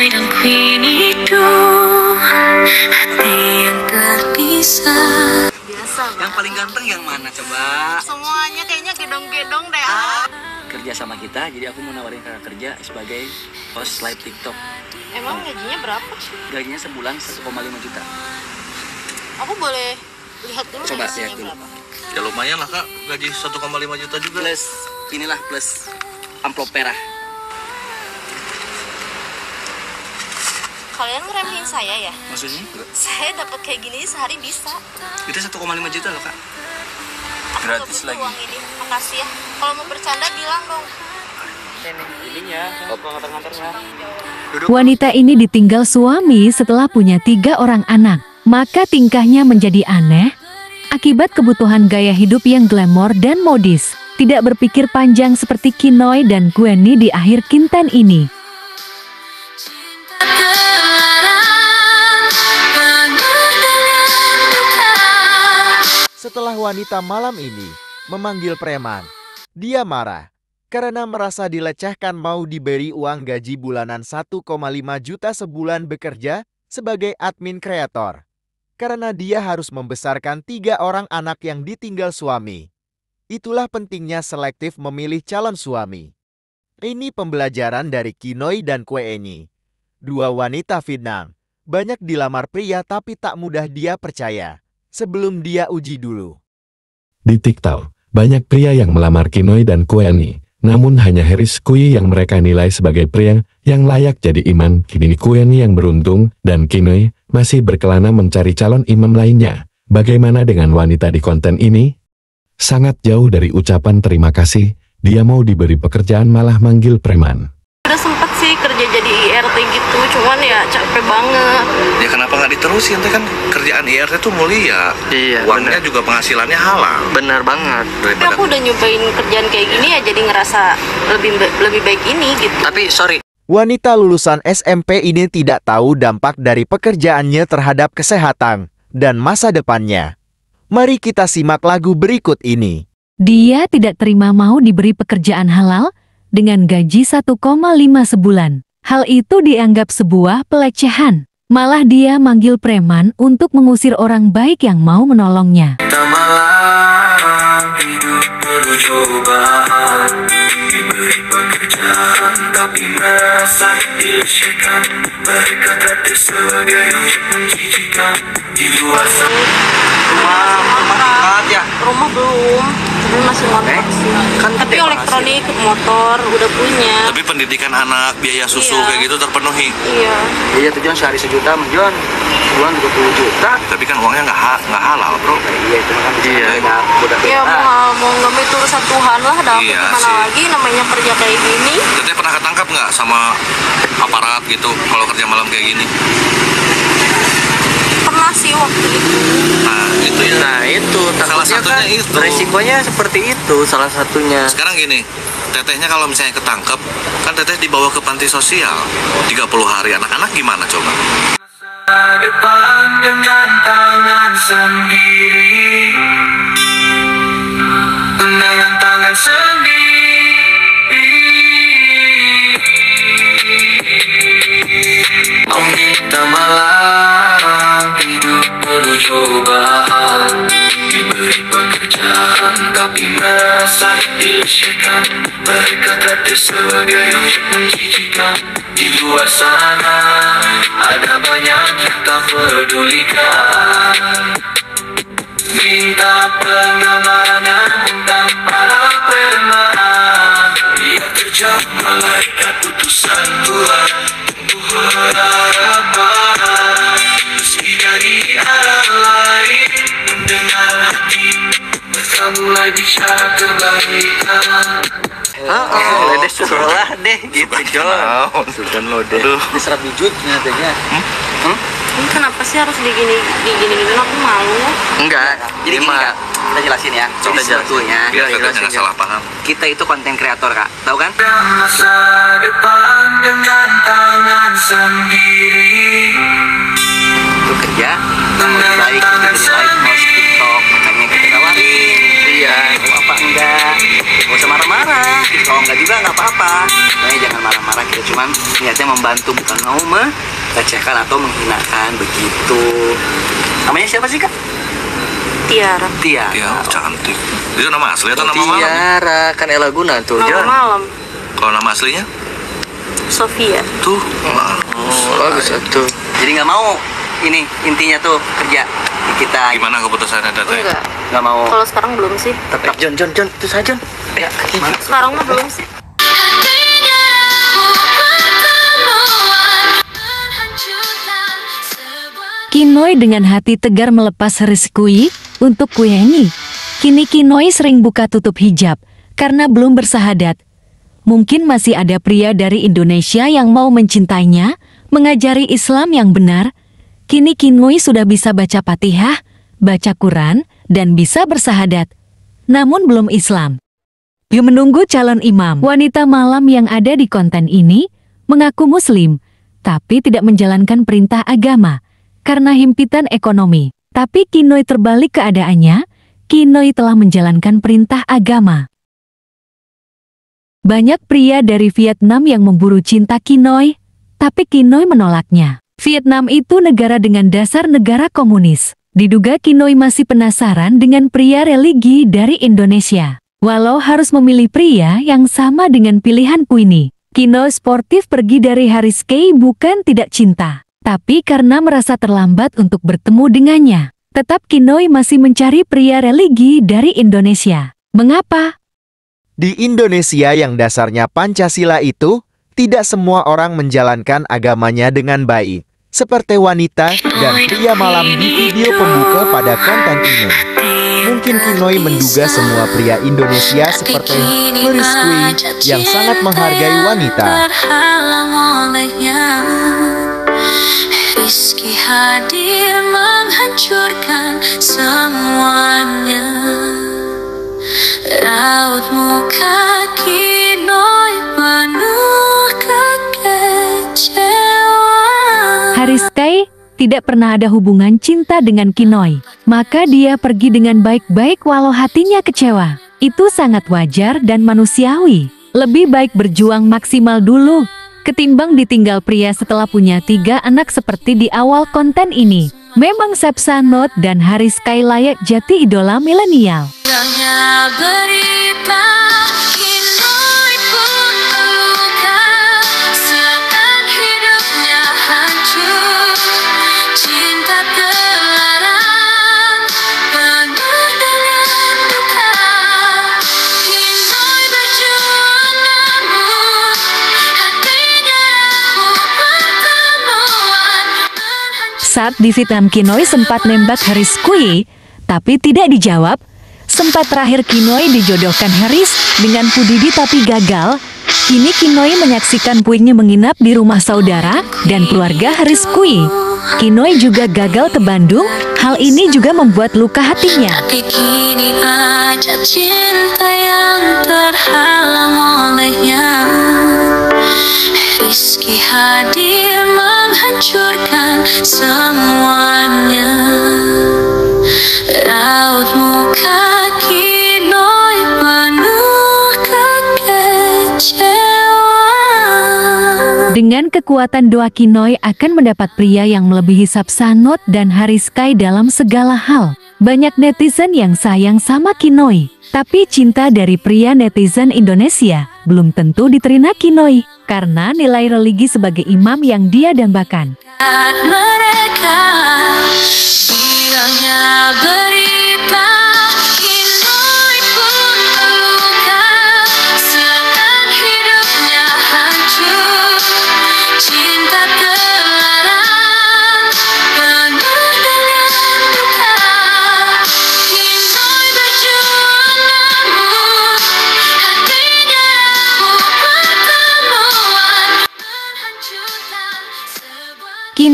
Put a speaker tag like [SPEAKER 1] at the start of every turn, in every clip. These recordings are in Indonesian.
[SPEAKER 1] Kinoy dan Queen itu hati yang terpisah.
[SPEAKER 2] Biasa
[SPEAKER 3] Yang paling ganteng yang mana coba?
[SPEAKER 2] Semuanya kayaknya gedong-gedong deh.
[SPEAKER 3] Ah. Kerja sama kita, jadi aku mau nawarin kakak kerja sebagai host live TikTok.
[SPEAKER 2] Emang gajinya berapa?
[SPEAKER 3] Gajinya sebulan 1,5 juta.
[SPEAKER 2] Aku boleh lihat dulu
[SPEAKER 3] Coba lihat dulu.
[SPEAKER 2] berapa.
[SPEAKER 4] Ya lumayan lah kak, gaji 1,5 juta juga.
[SPEAKER 3] Plus inilah plus amplop merah.
[SPEAKER 2] Kalian ngeremehin saya ya?
[SPEAKER 3] Maksudnya?
[SPEAKER 2] Saya dapat kayak gini sehari bisa.
[SPEAKER 3] Itu 1,5 juta loh kak.
[SPEAKER 2] Aku
[SPEAKER 4] Gratis lagi.
[SPEAKER 2] Uang ini. Makasih ya. Kalau mau bercanda bilang dong.
[SPEAKER 5] Wanita ini ditinggal suami setelah punya tiga orang anak. Maka tingkahnya menjadi aneh akibat kebutuhan gaya hidup yang glamor dan modis. Tidak berpikir panjang seperti Kinoy dan Gwenny di akhir kinten ini.
[SPEAKER 6] Setelah wanita malam ini memanggil preman, dia marah karena merasa dilecehkan mau diberi uang gaji bulanan 1,5 juta sebulan bekerja sebagai admin kreator. Karena dia harus membesarkan tiga orang anak yang ditinggal suami. Itulah pentingnya selektif memilih calon suami. Ini pembelajaran dari Kinoy dan Kweeni. Dua wanita Vietnam, banyak dilamar pria tapi tak mudah dia percaya. Sebelum dia uji dulu.
[SPEAKER 7] Di TikTok, banyak pria yang melamar Kinoy dan Kueni. Namun hanya Harris Kui yang mereka nilai sebagai pria yang layak jadi imam. Kini Kueni yang beruntung dan Kinoy masih berkelana mencari calon imam lainnya. Bagaimana dengan wanita di konten ini? Sangat jauh dari ucapan terima kasih, dia mau diberi pekerjaan malah manggil preman.
[SPEAKER 2] Udah sempet sih kerja jadi IRT gitu. Cuman ya capek banget.
[SPEAKER 4] Ya kenapa nggak diterusin? Nanti kan kerjaan IRT tuh mulia.
[SPEAKER 3] Iya,
[SPEAKER 4] Uangnya juga penghasilannya halal.
[SPEAKER 3] Benar banget.
[SPEAKER 2] Tapi
[SPEAKER 4] Daripada
[SPEAKER 2] aku udah nyobain kerjaan kayak gini ya jadi ngerasa lebih ba- lebih baik ini gitu.
[SPEAKER 3] Tapi sorry,
[SPEAKER 6] Wanita lulusan SMP ini tidak tahu dampak dari pekerjaannya terhadap kesehatan dan masa depannya. Mari kita simak lagu berikut ini.
[SPEAKER 5] Dia tidak terima mau diberi pekerjaan halal dengan gaji 1,5 sebulan. Hal itu dianggap sebuah pelecehan. Malah dia manggil preman untuk mengusir orang baik yang mau menolongnya.
[SPEAKER 3] Rumah ya.
[SPEAKER 2] Rumah belum, tapi masih ngontrak sih.
[SPEAKER 3] Kan
[SPEAKER 2] tapi elektronik, motor udah punya.
[SPEAKER 4] tapi pendidikan anak, biaya susu
[SPEAKER 2] Iya.
[SPEAKER 4] kayak gitu terpenuhi.
[SPEAKER 2] Iya.
[SPEAKER 3] Iya tujuan sehari sejuta, John. Sebulan 30 juta.
[SPEAKER 4] Tapi kan uangnya nggak ha- nggak halal bro.
[SPEAKER 3] Iya, itu kan
[SPEAKER 4] Iya.
[SPEAKER 3] udah
[SPEAKER 2] Ya mau mau nggak mau itu urusan Tuhan lah. Dah aku
[SPEAKER 4] Iya
[SPEAKER 2] gimana
[SPEAKER 4] sih.
[SPEAKER 2] lagi namanya kerja kayak gini.
[SPEAKER 4] Teteh pernah ketangkap nggak sama aparat gitu kalau kerja malam kayak gini?
[SPEAKER 2] Pernah sih waktu itu.
[SPEAKER 4] Nah itu ya.
[SPEAKER 3] Nah itu
[SPEAKER 4] Salah
[SPEAKER 3] takutnya
[SPEAKER 4] satunya
[SPEAKER 3] kan
[SPEAKER 4] itu.
[SPEAKER 3] resikonya seperti itu salah satunya.
[SPEAKER 4] Sekarang gini, tetehnya kalau misalnya ketangkep, kan teteh dibawa ke panti sosial 30 hari. Anak-anak gimana coba?
[SPEAKER 1] Depan dengan tangan sendiri Dengan tangan sendiri Om kita malam hidup cobaan Diberi pekerjaan tapi merasa dilecehkan Mereka kata sebagai yang menjijikan Di luar sana ada banyak yang tak pedulikan. Minta pengamanan tentang para preman Dia kerja malaikat Tuhan Mulai bicara kebaikan
[SPEAKER 3] Oh, lede sekolah deh gitu John.
[SPEAKER 4] Sudah lo deh. Aduh.
[SPEAKER 3] Diserap bijut nyatanya.
[SPEAKER 2] Ini kenapa sih harus digini digini gini aku malu.
[SPEAKER 3] Enggak.
[SPEAKER 8] Jadi gini kak, kita jelasin ya.
[SPEAKER 3] Coba
[SPEAKER 8] Jadi sebetulnya
[SPEAKER 4] Biar
[SPEAKER 3] Iya, jelasin,
[SPEAKER 4] nggak salah paham.
[SPEAKER 8] kita itu konten kreator kak, tahu kan?
[SPEAKER 1] Masa depan dengan tangan sendiri
[SPEAKER 8] Itu kerja, mau baik, kita tolong nggak juga nggak apa-apa Makanya jangan marah-marah kita cuman niatnya membantu bukan mau melecehkan atau menghinakan begitu namanya siapa sih kak
[SPEAKER 2] Tiara.
[SPEAKER 8] Tiara
[SPEAKER 4] Ya, cantik. Itu nama asli atau nama malam?
[SPEAKER 8] Tiara kan Ella Guna tuh
[SPEAKER 2] Nama
[SPEAKER 8] Jon.
[SPEAKER 2] malam.
[SPEAKER 4] Kalau nama aslinya?
[SPEAKER 2] Sofia.
[SPEAKER 4] Tuh,
[SPEAKER 8] Oh, bagus tuh. Jadi nggak mau ini intinya tuh kerja di kita
[SPEAKER 4] gimana keputusannya Teteh?
[SPEAKER 2] Enggak.
[SPEAKER 8] nggak mau
[SPEAKER 2] Kalau sekarang belum sih.
[SPEAKER 8] tetap John John John itu saja John ya
[SPEAKER 2] mah belum sih.
[SPEAKER 5] Kinoi dengan hati tegar melepas Rizkui untuk Kuyengi. Kini Kinoi sering buka tutup hijab karena belum bersahadat. Mungkin masih ada pria dari Indonesia yang mau mencintainya, mengajari Islam yang benar. Kini Kinoi sudah bisa baca Fatihah, baca Quran, dan bisa bersahadat. Namun belum Islam. Yuk menunggu calon imam. Wanita malam yang ada di konten ini mengaku muslim, tapi tidak menjalankan perintah agama karena himpitan ekonomi. Tapi Kinoi terbalik keadaannya, Kinoi telah menjalankan perintah agama. Banyak pria dari Vietnam yang memburu cinta Kinoi, tapi Kinoi menolaknya. Vietnam itu negara dengan dasar negara komunis. Diduga Kinoi masih penasaran dengan pria religi dari Indonesia. Walau harus memilih pria yang sama dengan pilihan Queenie, Kinoi sportif pergi dari Haris Kay bukan tidak cinta, tapi karena merasa terlambat untuk bertemu dengannya. Tetap Kinoi masih mencari pria religi dari Indonesia. Mengapa?
[SPEAKER 6] Di Indonesia yang dasarnya Pancasila itu, tidak semua orang menjalankan agamanya dengan baik. Seperti wanita dan pria malam di video pembuka pada konten ini. Mungkin Kinoi menduga semua pria Indonesia seperti Kui yang sangat menghargai wanita.
[SPEAKER 1] Rizki hadir
[SPEAKER 5] tidak pernah ada hubungan cinta dengan Kinoi. Maka dia pergi dengan baik-baik walau hatinya kecewa. Itu sangat wajar dan manusiawi. Lebih baik berjuang maksimal dulu, ketimbang ditinggal pria setelah punya tiga anak seperti di awal konten ini. Memang Sepsanot dan Haris Kai layak jati idola milenial. Saat di Vietnam Kinoi sempat nembak Haris Kui, tapi tidak dijawab. Sempat terakhir Kinoi dijodohkan Haris dengan Pudidi tapi gagal. Kini Kinoi menyaksikan puingnya menginap di rumah saudara dan keluarga Haris Kui. Kinoi juga gagal ke Bandung. Hal ini juga membuat luka hatinya.
[SPEAKER 1] Menghancurkan semuanya. Raut muka
[SPEAKER 5] Dengan kekuatan doa Kinoi akan mendapat pria yang melebihi Sapsanot dan Haris Kai dalam segala hal. Banyak netizen yang sayang sama Kinoi. Tapi cinta dari pria netizen Indonesia belum tentu diterima Kinoi. Karena nilai religi sebagai imam yang dia dambakan.
[SPEAKER 1] mereka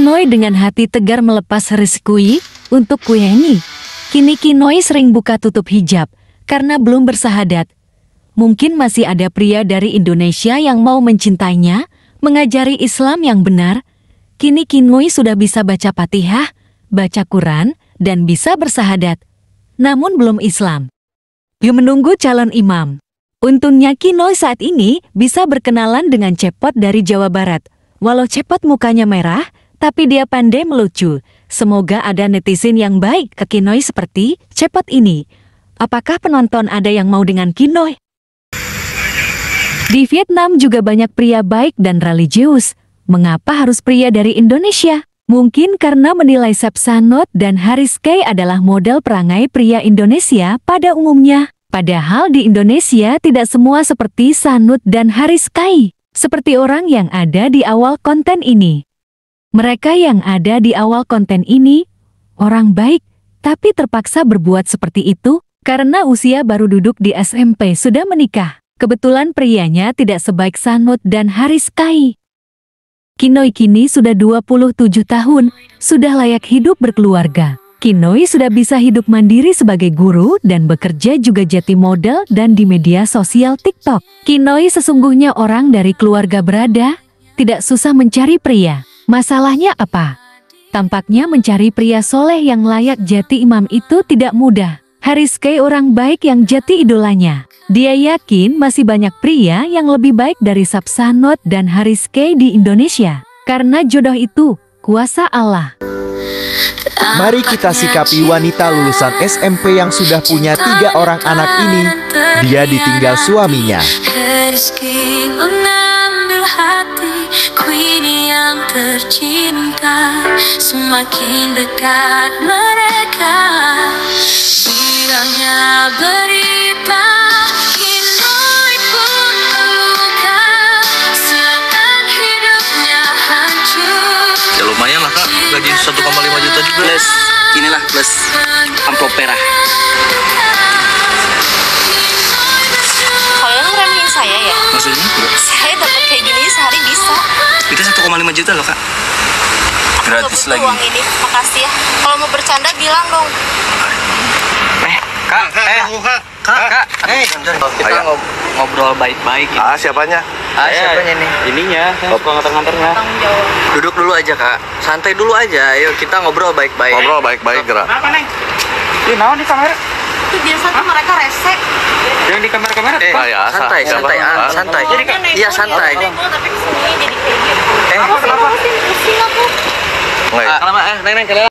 [SPEAKER 1] Kinoi dengan
[SPEAKER 5] hati tegar melepas Rizkui untuk Kuyeni. Kini Kinoi sering buka tutup hijab karena belum bersahadat. Mungkin masih ada pria dari Indonesia yang mau mencintainya, mengajari Islam yang benar. Kini Kinoi sudah bisa baca Fatihah, baca Quran, dan bisa bersahadat. Namun belum Islam. Yuk menunggu calon imam. Untungnya Kinoy saat ini bisa berkenalan dengan Cepot dari Jawa Barat. Walau Cepot mukanya merah, tapi dia pandai melucu. Semoga ada netizen yang baik ke Kinoy seperti Cepot ini. Apakah penonton ada yang mau dengan Kinoy? Di Vietnam juga banyak pria baik dan religius. Mengapa harus pria dari Indonesia? Mungkin karena menilai Sapsanot dan Haris K adalah model perangai pria Indonesia pada umumnya. Padahal di Indonesia tidak semua seperti Sanut dan Haris Kai, seperti orang yang ada di awal konten ini. Mereka yang ada di awal konten ini, orang baik, tapi terpaksa berbuat seperti itu karena usia baru duduk di SMP sudah menikah. Kebetulan prianya tidak sebaik Sanut dan Haris Kai. Kinoy kini sudah 27 tahun, sudah layak hidup berkeluarga. Kinoy sudah bisa hidup mandiri sebagai guru dan bekerja juga jadi model dan di media sosial TikTok. Kinoy sesungguhnya orang dari keluarga berada, tidak susah mencari pria. Masalahnya apa? Tampaknya mencari pria soleh yang layak jati imam itu tidak mudah. Haris K orang baik yang jati idolanya. Dia yakin masih banyak pria yang lebih baik dari Sapsanot dan Haris K di Indonesia. Karena jodoh itu kuasa Allah.
[SPEAKER 6] Mari kita sikapi wanita lulusan SMP yang sudah punya tiga orang anak ini. Dia ditinggal suaminya.
[SPEAKER 1] Hati Queenie yang tercinta Semakin dekat mereka Bilangnya berita hancur
[SPEAKER 4] Ya lumayan lah kak, gaji 1,5 juta juga.
[SPEAKER 8] Plus inilah plus amplop merah. 5 juta loh kak. Gratis lagi.
[SPEAKER 2] uang ini makasih ya. Kalau mau bercanda bilang dong.
[SPEAKER 8] Eh kak eh. Kak kak, kak. Hey.
[SPEAKER 3] Eh,
[SPEAKER 8] kita ngobrol baik-baik
[SPEAKER 3] ah siapanya?
[SPEAKER 8] Ah eh, siapanya nih?
[SPEAKER 3] ininya kan suka
[SPEAKER 2] nganter-nganternya.
[SPEAKER 8] Duduk dulu aja kak. Santai dulu aja. Ayo kita ngobrol baik-baik.
[SPEAKER 3] Ngobrol baik-baik gerak.
[SPEAKER 8] Kenapa neng? Ini naon di kamera
[SPEAKER 2] itu biasa tuh mereka resek.
[SPEAKER 8] Yang di kamera-kamera? Eh,
[SPEAKER 3] Saya,
[SPEAKER 8] santai,
[SPEAKER 3] siapa?
[SPEAKER 8] santai, ah,
[SPEAKER 3] Ah.
[SPEAKER 8] santai.
[SPEAKER 2] Orangnya nego
[SPEAKER 8] Iya
[SPEAKER 2] nih,
[SPEAKER 8] santai.
[SPEAKER 2] tapi ke sini jadi kayak gitu.
[SPEAKER 8] Eh,
[SPEAKER 2] Apa sih? Apa sih? Pusing aku.
[SPEAKER 3] Nggak ya?
[SPEAKER 8] Ah, kenapa? Eh, neng, neng, kalian